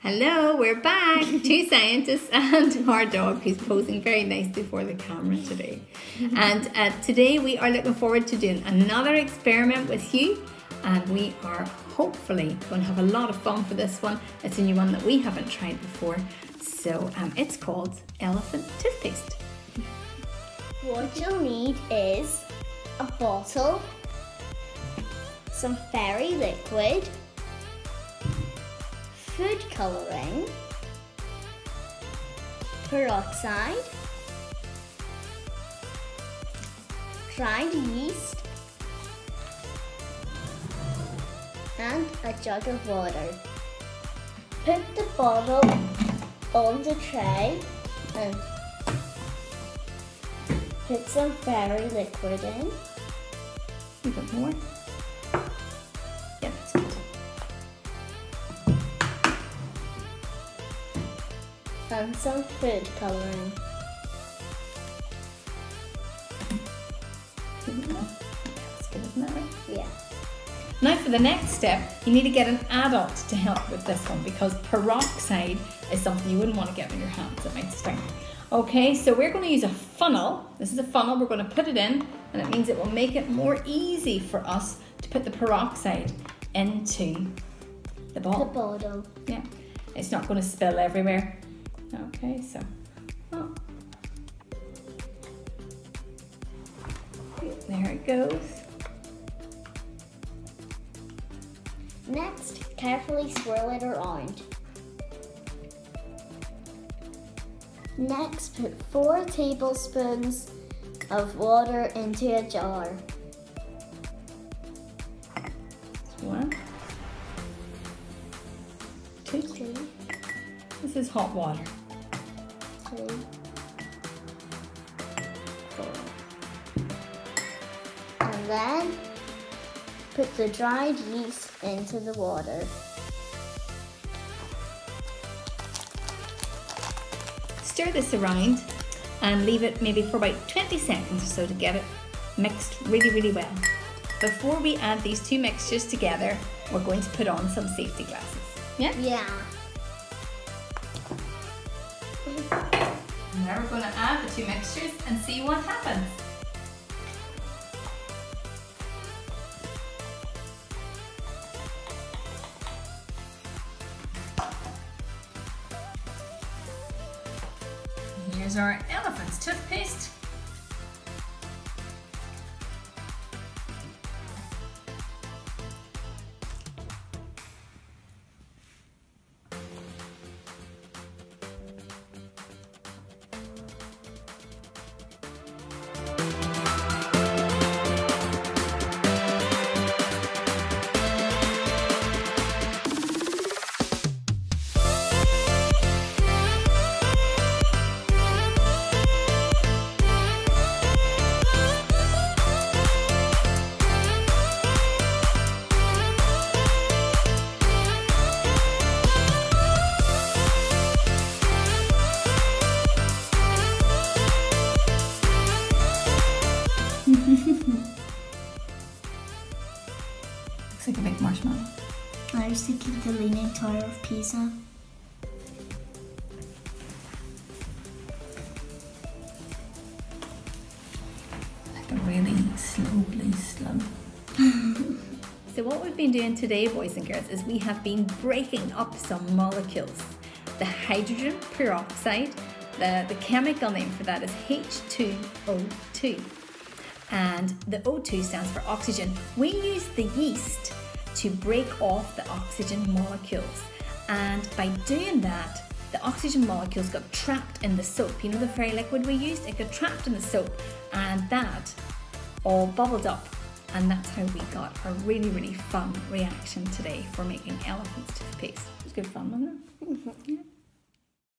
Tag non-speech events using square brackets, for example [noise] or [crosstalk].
Hello, we're back. [laughs] Two scientists and our dog who's posing very nicely for the camera today. [laughs] And uh, today we are looking forward to doing another experiment with you. And we are hopefully going to have a lot of fun for this one. It's a new one that we haven't tried before. So um, it's called Elephant Toothpaste. What you'll need is a bottle, some fairy liquid, food colouring, peroxide, dried yeast, and a jug of water. Put the bottle on the tray and put some fairy liquid in. A more. And some food colouring. That's good, isn't that right? Yeah. Now for the next step, you need to get an adult to help with this one because peroxide is something you wouldn't want to get on your hands, it might sting. Okay, so we're going to use a funnel. This is a funnel, we're going to put it in and it means it will make it more easy for us to put the peroxide into the bottle. The bottle. Yeah, it's not going to spill everywhere. Okay, so. oh. There it goes. Next, carefully swirl it around. Next, put four tablespoons of water into a jar. One, two, Two, This is hot water. three, four. And then put the dried yeast into the water. Stir this around and leave it maybe for about 20 seconds or so to get it mixed really, really well. Before we add these two mixtures together, we're going to put on some safety glasses. Yeah? Yeah. Now we're going to add the two mixtures and see what happens. Here's our elephant's toothpaste. Looks like a big marshmallow. I was thinking the Leaning Tower of Pisa. Like a really slowly slow. [laughs] so what we've been doing today, boys and girls, is we have been breaking up some molecules. The hydrogen peroxide, the, the chemical name for that is H2O2. And the O2 stands for oxygen. We use the yeast to break off the oxygen molecules. And by doing that, the oxygen molecules got trapped in the soap. You know the fairy liquid we used? It got trapped in the soap and that all bubbled up. And that's how we got a really, really fun reaction today for making elephant's toothpaste. It was good fun, wasn't it? [laughs] Yeah.